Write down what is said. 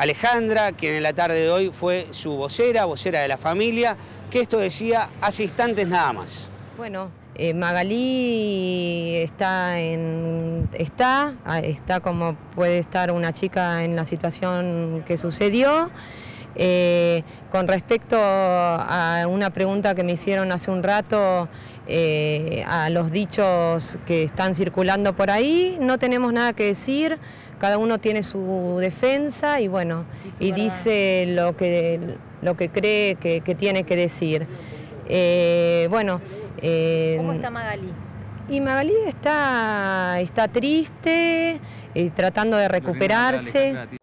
Alejandra, quien en la tarde de hoy fue su vocera, vocera de la familia, que esto decía hace instantes nada más. Bueno, eh, Magalí está, en, está, ah, está como puede estar una chica en la situación que sucedió. Eh, con respecto a una pregunta que me hicieron hace un rato, eh, a los dichos que están circulando por ahí, no tenemos nada que decir, cada uno tiene su defensa y bueno, y, dice lo que, lo que cree que, tiene que decir. Eh, bueno, ¿Cómo está Magalí? Y Magalí está, está triste, tratando de recuperarse.